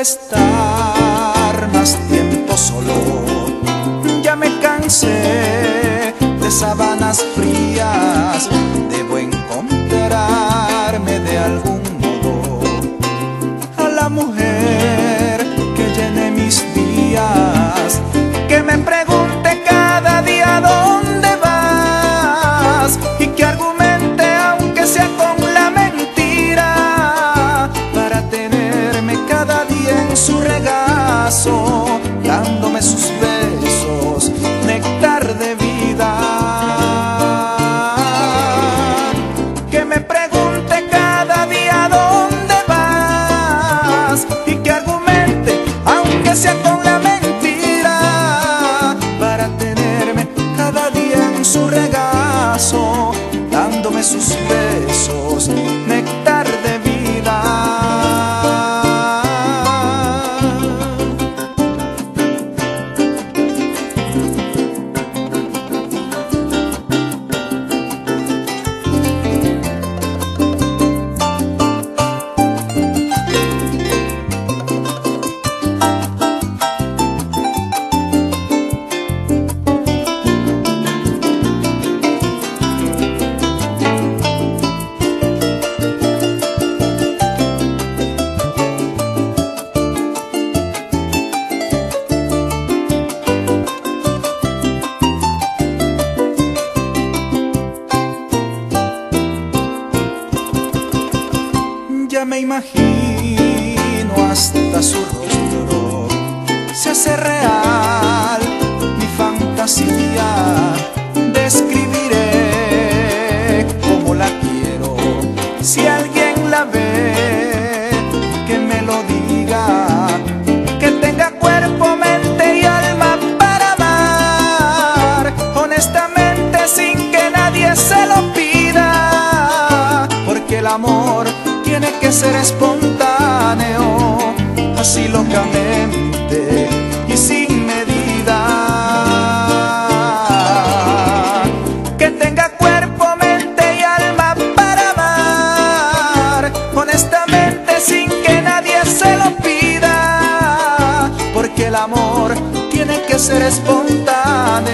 estar más tiempo solo. Ya me cansé de sabanas frías, dándome sus besos, néctar de vida. Que me pregunte cada día dónde vas y que argumente, aunque sea con la mentira, para tenerme cada día en su regazo, Ya me imagino hasta su rostro, se hace real mi fantasía. Describiré como la quiero. Si alguien la ve, que me lo diga. Que tenga cuerpo, mente y alma para amar. Honestamente, sin que nadie se lo pida. Porque el amor que ser espontáneo, así locamente y sin medida. Que tenga cuerpo, mente y alma para amar, honestamente sin que nadie se lo pida. Porque el amor tiene que ser espontáneo,